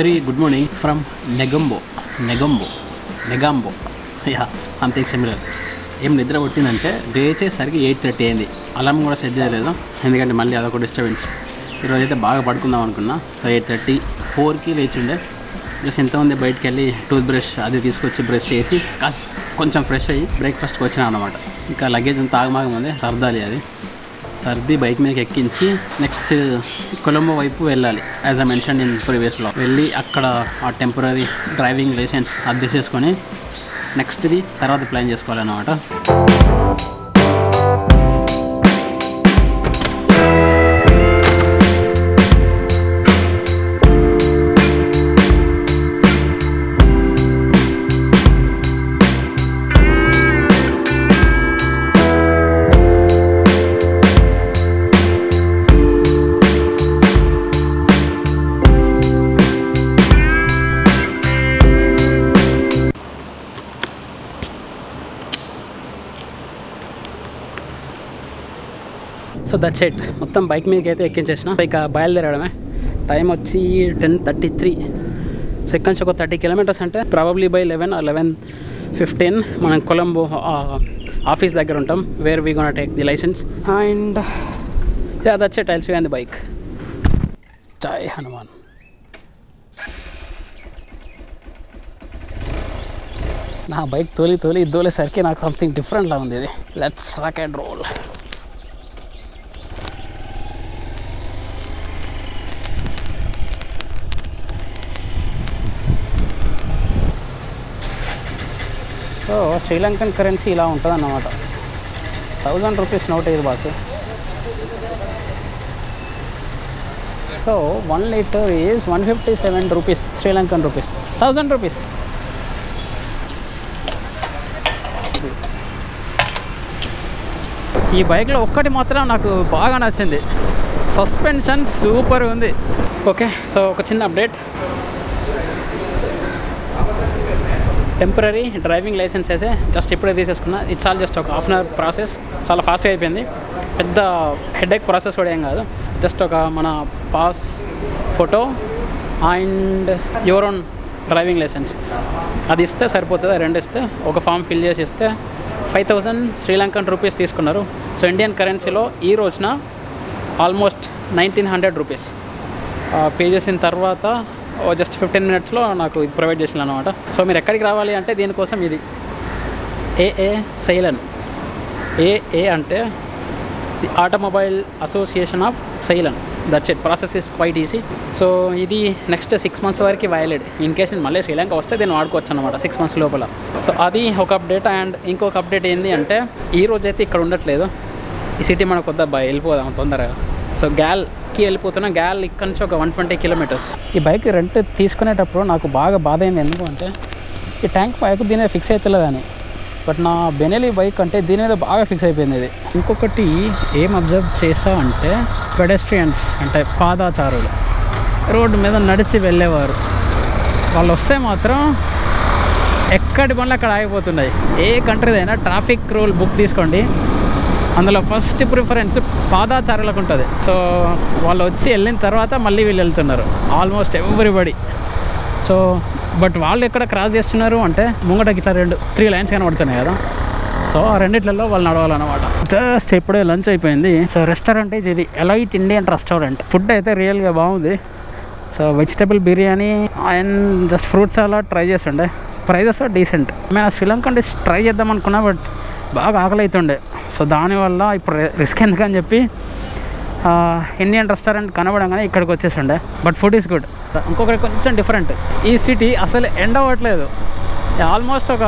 Very good morning from Negombo Negombo Negombo yeah something similar ఏం నిద్ర కొట్టిందంటే లేచేసరికి ఎయిట్ థర్టీ అయింది. అలారం కూడా సెట్ చేయలేదు. ఎందుకంటే మళ్ళీ అదొక డిస్టర్బెన్స్ ఈరోజు అయితే బాగా పడుకుందాం అనుకున్నా. సో ఎయిట్ థర్టీ ఫోర్కి లేచిండే. జస్ట్ ఎంతమంది బయటకు వెళ్ళి టూత్ బ్రష్ అది తీసుకొచ్చి బ్రష్ చేసి కాస్ కొంచెం ఫ్రెష్ అయ్యి బ్రేక్ఫాస్ట్కి వచ్చినా అనమాట ఇంకా లగేజ్ అంతా ఆగమాగం ఉంది. సర్దాలి అది. సర్ది బైక్ మీదకి ఎక్కించి నెక్స్ట్ కొలంబో వైపు వెళ్ళాలి. యాజ్ అ మెన్షన్ ఇన్ ప్రీవియస్లో వెళ్ళి అక్కడ ఆ టెంపరీ డ్రైవింగ్ లైసెన్స్ అద్దె చేసుకొని నెక్స్ట్ది తర్వాత ప్లాన్ చేసుకోవాలన్నమాట. సో దట్స్ ఎట్ మొత్తం బైక్ మీదకి అయితే ఎక్కించేసిన. ఇక బయలుదేరడమే. టైం వచ్చి టెన్ థర్టీ త్రీ సో ఇక్కడ నుంచి ఒక థర్టీ కిలోమీటర్స్ అంటే probably by eleven eleven fifteen మనం కొలంబో ఆఫీస్ దగ్గర ఉంటాం. Where we gonna take the licence and yeah that's it I'll see on the bike జై హనుమాన్ నా బైక్ తోలి తోలి తోలేసరికి నాకు సంథింగ్ డిఫరెంట్లా ఉంది ఇది. Let's rock and roll so Sri Lankan currency ఇలా ఉంటుంది అన్నమాట థౌజండ్ రూపీస్ నోట్ ఇది boss. So one litre is one fifty seven rupees Sri Lankan rupees. Thousand rupees. ఈ బైక్లో ఒక్కటి మాత్రం నాకు బాగా నచ్చింది. సస్పెన్షన్ సూపర్ ఉంది. ఓకే సో ఒక చిన్న అప్డేట్. టెంపరీ డ్రైవింగ్ లైసెన్స్ అయితే జస్ట్ ఇప్పుడే తీసేసుకున్నా. ఇట్స్ ఆల్ జస్ట్ ఒక హాఫ్ అన్ అవర్ ప్రాసెస్ చాలా ఫాస్ట్గా అయిపోయింది. పెద్ద హెడేక్ ప్రాసెస్ కూడా ఏం కాదు. జస్ట్ ఒక మన pass photo and your own driving licence అది ఇస్తే సరిపోతుంది రెండు ఇస్తే. ఒక ఫామ్ ఫిల్ చేసి ఇస్తే ఫైవ్ థౌజండ్ శ్రీలంకన్ రూపీస్ తీసుకున్నారు. సో ఇండియన్ కరెన్సీలో ఈ రోజున almost nineteen hundred rupees pay చేసిన తర్వాత జస్ట్ ఫిఫ్టీన్ మినిట్స్లో నాకు ఇది ప్రొవైడ్ చేసిన అనమాట సో మీరు ఎక్కడికి రావాలి అంటే దీనికోసం ఇది. ఏఏ సైలన్. ఏఏ అంటే the automobile association of Ceylon. That's it process is quite easy so ఇది నెక్స్ట్ సిక్స్ మంత్స్ వరకు వ్యాలిడ్ ఇన్ కేస్ నేను మళ్ళీ శ్రీలంక వస్తే దీన్ని వాడుకోవచ్చు అనమాట సిక్స్ మంత్స్ లోపల. సో అది ఒక అప్డేట్ అండ్ ఇంకొక అప్డేట్ ఏంటి అంటే ఈ రోజు అయితే ఇక్కడ ఉండట్లేదు. ఈ సిటీ మనకు వద్ద బాయ్ వెళ్ళిపోదాం తొందరగా. సో గ్యాల్ ఎక్కి వెళ్ళిపోతున్నాం గ్యాల్ ఇక్కడ నుంచి ఒక వన్ ట్వంటీ కిలోమీటర్స్. ఈ బైక్ రెంట్ తీసుకునేటప్పుడు నాకు బాగా బాధ అయింది ఎందుకు అంటే ఈ ట్యాంక్ బైక్ దీని మీద ఫిక్స్ అవుతలేదని బట్ నా బెనెలి బైక్ అంటే దీని మీద బాగా ఫిక్స్ అయిపోయింది ఇది. ఇంకొకటి ఏం అబ్జర్వ్ చేసా అంటే పెడెస్ట్రియన్స్ అంటే పాదాచారులు. రోడ్డు మీద నడిచి వెళ్ళేవారు. వాళ్ళు వస్తే మాత్రం ఎక్కడి పనులు అక్కడ ఆగిపోతున్నాయి. ఏ కంట్రీదైనా ట్రాఫిక్ రూల్ బుక్ తీసుకోండి. అందులో ఫస్ట్ ప్రిఫరెన్స్ పాదాచారులకు ఉంటుంది. సో వాళ్ళు వచ్చి వెళ్ళిన తర్వాత మళ్ళీ వీళ్ళు వెళ్తున్నారు. ఆల్మోస్ట్ ఎవ్రీబడి సో బట్ వాళ్ళు ఎక్కడ క్రాస్ చేస్తున్నారు అంటే ముంగట ఇట్లా రెండు త్రీ లైన్స్ కనబడుతున్నాయి కదా. సో ఆ రెండిట్లలో వాళ్ళు నడవాలన్నమాట. జస్ట్ ఇప్పుడే లంచ్ అయిపోయింది. సో రెస్టారెంట్ ఇది ఇది. ఎలైట్ ఇండియన్ రెస్టారెంట్ ఫుడ్ అయితే రియల్గా బాగుంది. So vegetable biryani and just fruits అలా ట్రై చేస్తుండే. ప్రైజెస్ డీసెంట్ మేము శ్రీలంక డిష్ ట్రై చేద్దాం అనుకున్నా బట్ బాగా ఆకలి అవుతుండే సో దానివల్ల ఇప్పుడు రిస్క్ ఎందుకని చెప్పి ఇండియన్ రెస్టారెంట్ కనబడంగానే ఇక్కడికి వచ్చేసిండే. But food is good. ఇంకొకటి కొంచెం డిఫరెంట్. ఈ సిటీ అసలు ఎండ అవ్వట్లేదు ఆల్మోస్ట్ ఒక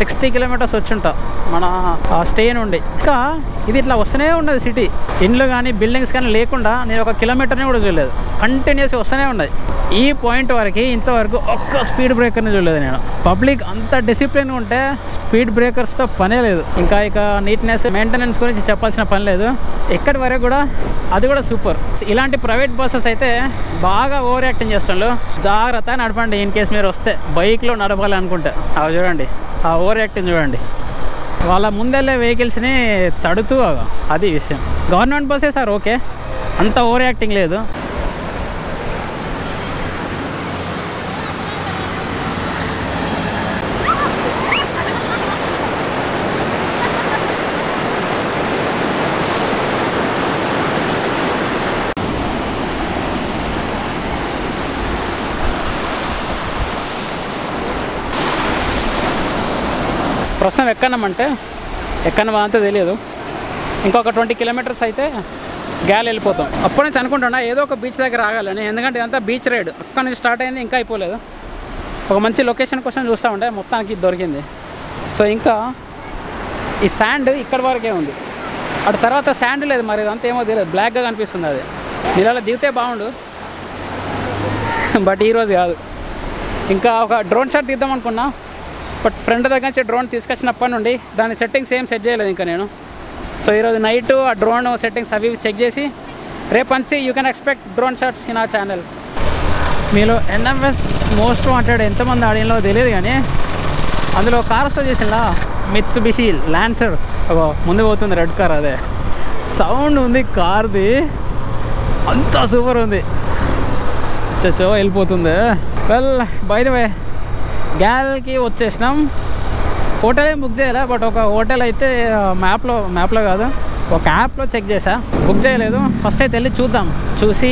సిక్స్టీ కిలోమీటర్స్ వచ్చుంటా. మన స్టే నుండి. ఇంకా ఇది ఇట్లా వస్తూనే ఉండదు సిటీ ఇండ్లు కానీ బిల్డింగ్స్ కానీ లేకుండా నేను ఒక కిలోమీటర్ని కూడా చూడలేదు. కంటిన్యూస్ వస్తూనే ఉన్నాయి ఈ పాయింట్ వరకు ఇంతవరకు ఒక్క స్పీడ్ బ్రేకర్ని చూడలేదు నేను. పబ్లిక్ అంత డిసిప్లిన్ ఉంటే స్పీడ్ బ్రేకర్స్తో పనే లేదు. ఇంకా ఇక నీట్నెస్ మెయింటెనెన్స్ గురించి చెప్పాల్సిన పని లేదు. ఎక్కడి వరకు కూడా అది కూడా సూపర్ ఇలాంటి ప్రైవేట్ బస్సెస్ అయితే బాగా ఓవర్ యాక్టింగ్ చేస్తుండ్రు జాగ్రత్త నడపండి ఇన్ కేస్ మీరు వస్తే. బైక్లో నడపాలి అనుకుంటే అవి చూడండి. ఆ ఓవర్ యాక్టింగ్ చూడండి. వాళ్ళ ముందెళ్ళే వెహికల్స్ని తడుతూ అది విషయం. గవర్నమెంట్ బస్సే సార్ ఓకే. అంత ఓవర్ యాక్టింగ్ లేదు. ప్రస్తుతం ఎక్కనమంటే ఎక్కనమా అంతా తెలియదు. ఇంకొక ట్వంటీ కిలోమీటర్స్ అయితే గ్యాల్ వెళ్ళిపోతాం. అప్పటి నుంచి అనుకుంటున్నా ఏదో ఒక బీచ్ దగ్గర ఆగాలని. ఎందుకంటే ఇదంతా బీచ్ రైడ్. అక్కడ నుంచి స్టార్ట్ అయింది ఇంకా అయిపోలేదు. ఒక మంచి లొకేషన్ కోసం చూస్తూ ఉంటే మొత్తానికి దొరికింది. సో ఇంకా ఈ శాండ్ ఇక్కడ వరకే ఉంది. అటు తర్వాత శాండ్ లేదు మరి ఇదంతా ఏమో తెలియదు. బ్లాక్గా కనిపిస్తుంది అది. నీళ్ళలో దిగితే బాగుండు. బట్ ఈరోజు కాదు. ఇంకా ఒక డ్రోన్ షాట్ తీద్దాం అనుకున్నా. బట్ ఫ్రెండ్ దగ్గర నుంచి డ్రోన్ తీసుకొచ్చినప్పటి నుండి దాని సెట్టింగ్స్ ఏం సెట్ చేయలేదు ఇంకా నేను. సో ఈరోజు నైట్ ఆ డ్రోన్ సెట్టింగ్స్ అవి చెక్ చేసి రేపు నుంచి you can expect drone shots in ఆ ఛానల్ మీలో ఎన్ఎంఎస్ మోస్ట్ వాంటెడ్ ఎంతమంది ఆడియన్లో తెలియదు కానీ అందులో కార్ వస్తే మిత్స్ బిషి ల్యాన్సర్ ఒక ముందు పోతుంది రెడ్ కార్ అదే. సౌండ్ ఉంది కార్ది అంతా సూపర్ ఉంది. చచ్చో వెళ్ళిపోతుంది. వెల్ బై ద వే గ్యాల్కి వచ్చేసినాం. హోటల్ ఏం బుక్ చేయలే బట్ ఒక హోటల్ అయితే మ్యాప్లో మ్యాప్లో కాదు. ఒక యాప్లో చెక్ చేసా. బుక్ చేయలేదు. ఫస్ట్ అయితే వెళ్ళి చూద్దాం. చూసి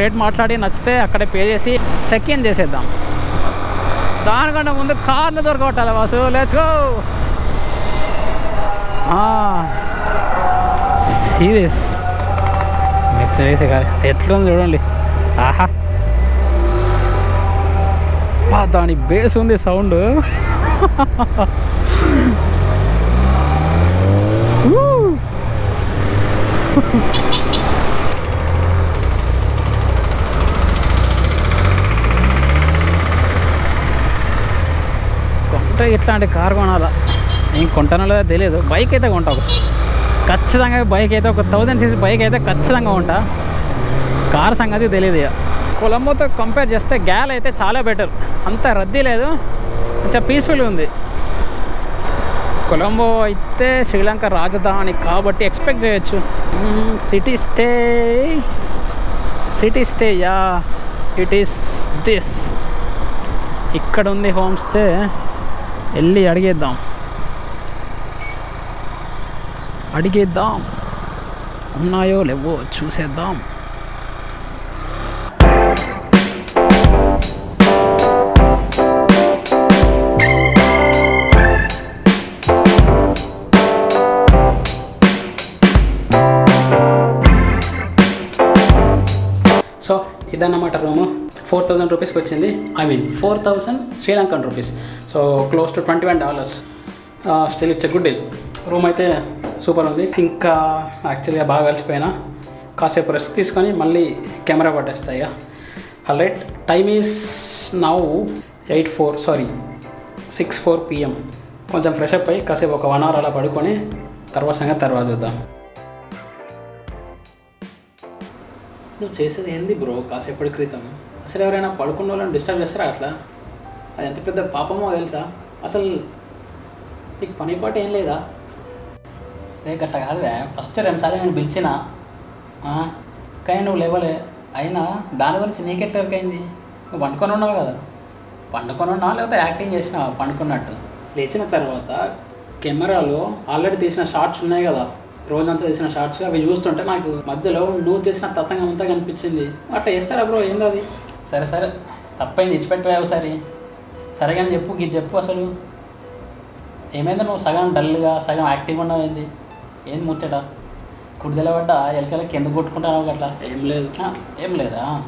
రేట్ మాట్లాడి నచ్చితే అక్కడే పే చేసి చెక్ ఇన్ చేసేద్దాం. దానికంటే ముందు కార్లు దొరకబట్టాలి వాసు లేచుకో సీరియస్ మిక్స్ వేసే కాదు ఎట్లుంది చూడండి. ఆహా. అబ్బా, దాని బేస్ ఉంది సౌండ్. కొంటే ఇట్లాంటి కార్ కొనాలా? నేను కొంటానో లేదో తెలియదు. బైక్ అయితే కొంటా ఖచ్చితంగా బైక్ అయితే ఒక థౌజండ్ సీసీ బైక్ అయితే ఖచ్చితంగా ఉంటా కార్ సంగతి తెలియదు ఇక. కొలంబోతో కంపేర్ చేస్తే గ్యాల్ అయితే చాలా బెటర్ అంత రద్దీ లేదు. కొంచెం పీస్ఫుల్గా ఉంది. కొలంబో అయితే శ్రీలంక రాజధాని కాబట్టి ఎక్స్పెక్ట్ చేయొచ్చు. City stay city stay yeah it is this ఇక్కడ ఉంది హోమ్ స్టే వెళ్ళి అడిగేద్దాం. అడిగేద్దాం. ఉన్నాయో లేవో చూసేద్దాం. ఇదన్నమాట రూము. ఫోర్ థౌజండ్ రూపీస్కి వచ్చింది I mean four thousand Sri Lankan rupees. So close to twenty one dollars. Still it's a good deal. Room అయితే సూపర్ ఉంది. ఇంకా యాక్చువల్గా బాగా కలిసిపోయినా. కాసేపు రెస్ట్ తీసుకొని మళ్ళీ కెమెరా పట్టేస్తాయి ఇక right time is now eight four sorry six four PM. కొంచెం ఫ్రెష్ అప్ అయ్యి కాసేపు ఒక వన్ అవర్ అలా పడుకొని తర్వాత సంగతి తర్వాత చూద్దాం. నువ్వు చేసేది ఏంది బ్రో? కాసేపటి క్రితం. అసలు ఎవరైనా పడుకున్న వాళ్ళని డిస్టర్బ్ చేస్తారా అట్లా? అది ఎంత పెద్ద పాపమో తెలుసా? అసలు నీకు పని పాట ఏం లేదా? రేపు అట్లా కాదువే. ఫస్ట్ రెండుసార్లు నేను పిలిచిన కానీ నువ్వు లేవలే. అయినా దాని గురించి నీకెట్లా ఎరికైంది నువ్వు పండుకొని ఉన్నావు కదా. పండుకొని ఉన్నావా లేకపోతే యాక్టింగ్ చేసినావా? పండుకున్నట్టు. లేచిన తర్వాత కెమెరాలో ఆల్రెడీ తీసిన షార్ట్స్ ఉన్నాయి కదా. రోజంతా తీసిన షార్ట్స్ అవి చూస్తుంటే నాకు మధ్యలో నువ్వు చేసిన తత్తంగా అంతా కనిపించింది. అట్లా చేస్తారా బ్రో ఏందో అది? సరే సరే. తప్పైంది ఇచ్చిపెట్టిపోయావు ఒకసారి. సరే కానీ చెప్పు ఇది చెప్పు అసలు. ఏమైంది నువ్వు? సగం డల్గా సగం యాక్టివ్గా ఉన్నావు ఏంది? ఏంది ముచ్చట? కుడిదెలబడ్డ ఎలకలకి ఎందుకు కొట్టుకుంటావు అట్లా ఏం లేదు. ఏం లేదా?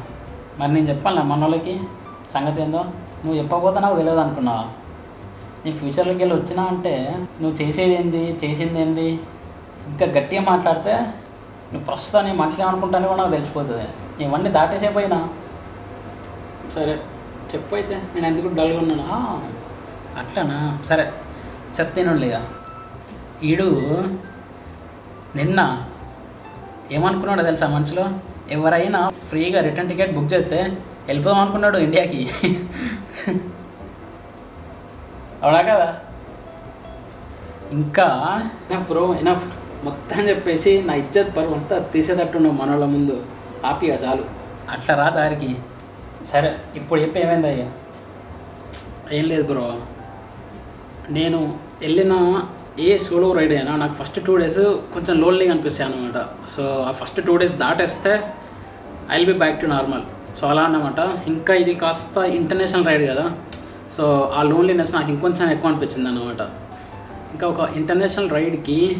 మరి నేను చెప్పాలి మన వాళ్ళకి సంగతి ఏందో? నువ్వు చెప్పకపోతే నాకు తెలియదు అనుకున్నావా? నీ ఫ్యూచర్లోకి వెళ్ళి వచ్చినా అంటే నువ్వు చేసేది ఏంది? చేసింది ఏంది? ఇంకా గట్టిగా మాట్లాడితే నువ్వు ప్రస్తుతం నేను మనిషి అనుకుంటాను కూడా నాకు తెలిసిపోతుంది. ఇవన్నీ దాటేసేపోయినా సరే చెప్పు అయితే నేను ఎందుకు డల్గా ఉన్నానా? అట్లానా? సరే చెప్తేనుండి ఈడు నిన్న ఏమనుకున్నాడో తెలుసా మనసులో? ఎవరైనా ఫ్రీగా రిటర్న్ టికెట్ బుక్ చేస్తే వెళ్ళిపోదాం అనుకున్నాడు ఇండియాకి. అవునా కదా? ఇంకా ప్రో ఎనఫ్ మొత్తం చెప్పేసి నా ఇజ్జత్ పరువు అంతా తీసేటట్టున్నావు మనోళ్ళ ముందు. ఆపిగా చాలు. అట్లా రా దారికి. సరే ఇప్పుడు చెప్పి ఏమైంది అయ్యా? ఏం లేదు బ్రో. నేను వెళ్ళిన ఏ సోలో రైడ్ అయినా నాకు ఫస్ట్ టూ డేస్ కొంచెం లోన్లీగా అనిపిస్తాయి అనమాట సో ఆ first two days దాటేస్తే I will be back to normal so అలా అన్నమాట. ఇంకా ఇది కాస్త ఇంటర్నేషనల్ రైడ్ కదా. సో ఆ లోన్లీనెస్ నాకు ఇంకొంచెం ఎక్కువ అనిపించింది అనమాట ఇంకా ఒక ఇంటర్నేషనల్ రైడ్కి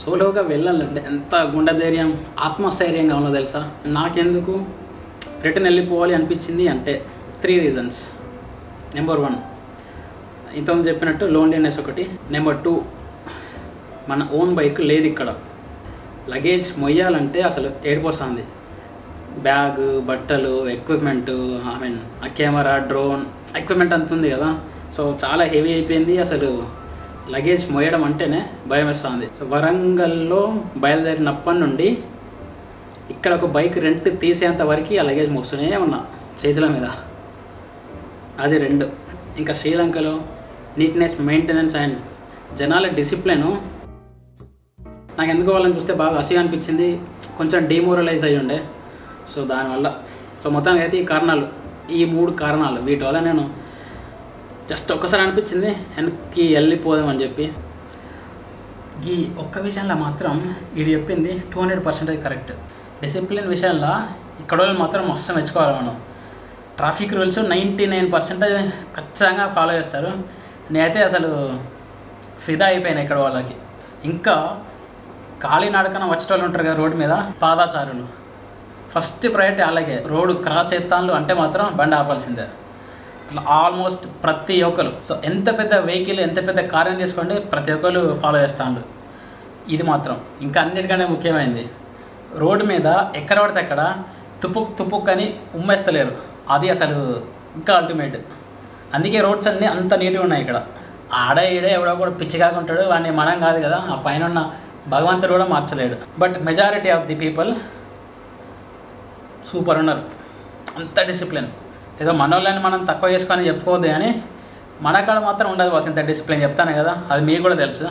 సోలోగా వెళ్ళాలంటే ఎంత గుండె ధైర్యం ఆత్మస్థైర్యం కావాలో తెలుసా? నాకెందుకు? రిటర్న్ వెళ్ళిపోవాలి అనిపించింది అంటే త్రీ రీజన్స్ నెంబర్ వన్ ఇంతకుముందు చెప్పినట్టు లోన్లీనెస్ ఒకటి. నెంబర్ టూ మన ఓన్ బైక్ లేదు ఇక్కడ. లగేజ్ మొయ్యాలంటే అసలు ఏడిపోస్తుంది. బ్యాగ్ బట్టలు ఎక్విప్మెంట్ ఐ మీన్ ఆ కెమెరా డ్రోన్ ఎక్విప్మెంట్ అంత ఉంది కదా. సో చాలా హెవీ అయిపోయింది అసలు. లగేజ్ మోయడం అంటేనే భయం వేస్తుంది. సో వరంగల్లో బయలుదేరినప్పటి నుండి ఇక్కడ ఒక బైక్ రెంట్ తీసేంత వరకు ఆ లగేజ్ మోస్తూనే ఉన్నా చేతుల మీద. అది రెండు. ఇంకా శ్రీలంకలో నీట్నెస్ మెయింటెనెన్స్ అండ్ జనాల డిసిప్లిన్ నాకు ఎందుకు వాళ్ళని చూస్తే బాగా అసిగా అనిపించింది. కొంచెం డిమోరలైజ్ అయ్యి ఉండే. సో దానివల్ల సో మొత్తానికి అయితే ఈ కారణాలు ఈ మూడు కారణాలు వీటి వల్ల నేను జస్ట్ ఒక్కసారి అనిపించింది వెనక్కి వెళ్ళిపోదామని చెప్పి. ఈ ఒక్క విషయంలో మాత్రం ఇది చెప్పింది two hundred percentage correct discipline విషయంలో ఇక్కడ వాళ్ళు మాత్రం మస్తు మెచ్చుకోవాలి మనం. Traffic rules ninety nine percentage ఖచ్చితంగా ఫాలో చేస్తారు. నేనైతే అసలు ఫిదా అయిపోయాను ఇక్కడ వాళ్ళకి. ఇంకా కాలినడకన వచ్చేటోళ్ళు ఉంటారు కదా రోడ్డు మీద పాదాచారులు. ఫస్ట్ ప్రయారిటీ అలాగే. రోడ్డు క్రాస్ చేస్తాను అంటే మాత్రం బండి ఆపాల్సిందే. అట్లా ఆల్మోస్ట్ ప్రతి ఒక్కరు. సో ఎంత పెద్ద వెహికల్ ఎంత పెద్ద కార్యం తీసుకోండి ప్రతి ఒక్కరు ఫాలో చేస్తాను ఇది మాత్రం. ఇంకా అన్నిటికంటే ముఖ్యమైనది రోడ్డు మీద ఎక్కడ పడితే అక్కడ తుపుక్ తుపుక్ అని ఉమ్మేస్తలేరు. అది అసలు ఇంకా అల్టిమేట్ అందుకే రోడ్స్ అన్నీ అంత నీట్గా ఉన్నాయి ఇక్కడ. ఆడ ఈడ ఎవడో కూడా పిచ్చి కాకుంటాడు వాడిని మనం కాదు కదా ఆ పైన ఉన్న భగవంతుడు కూడా మార్చలేడు. But majority of the people super ఉన్నారు. అంత డిసిప్లిన్ ఏదో మనోళ్ళని మనం తక్కువ చేసుకొని చెప్పుకోవద్దు కానీ మనకాడ మాత్రం ఉండదు బాస్ ఇంత డిసిప్లిన్ చెప్తాను కదా. అది మీకు కూడా తెలుసు.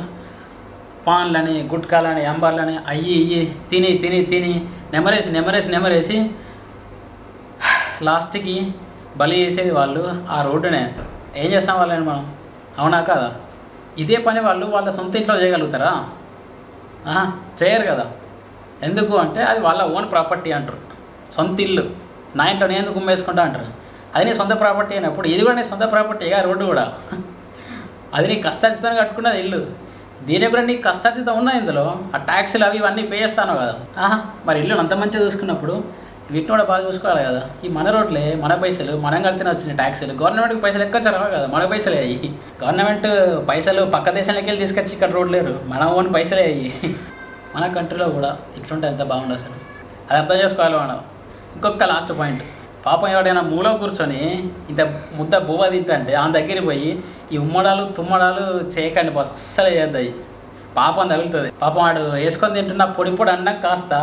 పాన్లని గుట్కాలని అంబర్లని అయ్యి ఇయ్యి తిని తిని తిని నెమరేసి నెమరేసి నెమరేసి లాస్ట్కి బలి చేసేది వాళ్ళు ఆ రోడ్డునే. ఏం చేస్తాం వాళ్ళని మనం? అవునా కాదా? ఇదే పని వాళ్ళు వాళ్ళ సొంత ఇంట్లో చేయగలుగుతారా? చేయరు కదా. ఎందుకు అంటే అది వాళ్ళ ఓన్ ప్రాపర్టీ అంటారు. సొంత ఇల్లు. నా ఇంట్లో నేను ఎందుకు గుమ్మేసుకుంటా అంటారు? అది నీ సొంత ప్రాపర్టీ అయినప్పుడు ఇది కూడా నీ సొంత ప్రాపర్టీగా రోడ్డు కూడా. అది నీ కష్టార్జితం కట్టుకున్నది ఇల్లు. దీని కూడా నీకు కష్టార్జితం ఉన్నాయి ఇందులో. ఆ ట్యాక్సీలు అవి ఇవన్నీ పే చేస్తాను కదా. ఆహా మరి ఇల్లు అంత మంచిగా చూసుకున్నప్పుడు వీటిని కూడా బాగా చూసుకోవాలి కదా. ఈ మన రోడ్లే మన పైసలు మనం కడితేనే వచ్చిన ట్యాక్సీలు. గవర్నమెంట్కి పైసలు ఎక్కువ కదా మన పైసలే అయ్యి. గవర్నమెంట్ పైసలు పక్క దేశాలకి వెళ్ళి తీసుకొచ్చి ఇక్కడ రోడ్ లేరు. మన ఓన్ పైసలే అయ్యి. మన కంట్రీలో కూడా ఇట్లుంటే ఎంత బాగుండదు అసలు. అది అర్థం చేసుకోవాలి మనం. ఇంకొక లాస్ట్ పాయింట్. పాపం ఎవడైనా మూల కూర్చొని ఇంత ముద్ద బువ్వ తింటంటే ఆ దగ్గరికి పోయి ఈ ఉమ్మడాలు తుమ్మడాలు చేయకండి బస్ అస్సలు చేయొద్దాయి పాపం తగులుతుంది. పాపం వాడు వేసుకొని తింటున్న పొడి పొడి అన్నం కాస్త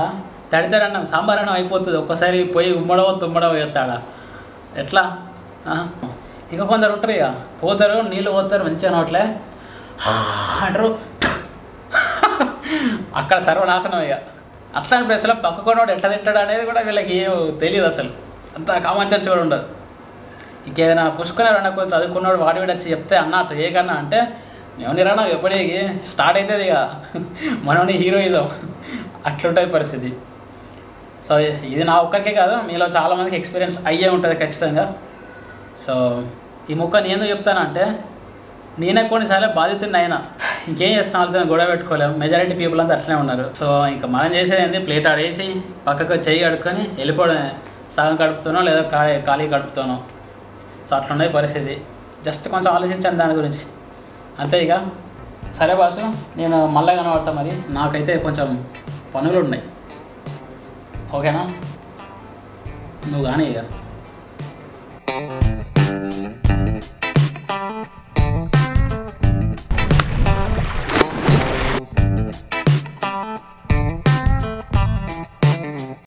తడితడి అన్నం సాంబార్ అన్నం అయిపోతుంది. ఒక్కసారి పోయి ఉమ్మడవో తుమ్మడవో వేస్తాడా? ఎట్లా? ఇక ఇంకా కొందరు ఉంటారు ఇక. పోతారు నీళ్ళు పోతారు మంచిగా నోట్లే. అంటారు. అక్కడ సర్వనాశనం ఇక. అట్లాంటి ప్లేస్లో పక్కకున్నోడు ఎట్లా తింటాడు అనేది కూడా వీళ్ళకి తెలియదు అసలు. అంత కామన్ సెన్స్ కూడా ఉండదు ఇంకేదైనా పుష్కున్నారు అన్న కొంచెం చదువుకున్నాడు వాడి వీడు వచ్చి చెప్తే అన్న అట్లా ఏ కన్నా అంటే మేము నాకు ఎప్పుడే స్టార్ట్ అవుతుంది ఇక మనోని హీరోయిజం. అట్లుంటుంది పరిస్థితి. సో ఇది నా ఒక్కరికే కాదు మీలో చాలామందికి ఎక్స్పీరియన్స్ అయ్యే ఉంటుంది ఖచ్చితంగా. సో ఈ ముక్క నేను చెప్తానంటే నేనే కొన్నిసార్లు బాధితుడిని అయినా ఇంకేం చేస్తాం వాళ్ళతో గొడవ పెట్టుకోలేము మెజారిటీ పీపుల్ అంతా అట్లనే ఉన్నారు. సో ఇంకా మనం చేసేది ఏంటి ప్లేట్ ఆడేసి పక్కకు చెయ్యి కడుక్కొని వెళ్ళిపోవడమే. సగం కడుపుతానో లేదా ఖాళీ ఖాళీ కడుపుతానో. సో అట్లున్నది పరిస్థితి. జస్ట్ కొంచెం ఆలోచించాను దాని గురించి. అంతే ఇక. సరే బాసు నేను మళ్ళీ కనబడతా మరి. నాకైతే కొంచెం పనులు ఉన్నాయి ఓకేనా? నువ్వు కానీ ఇక.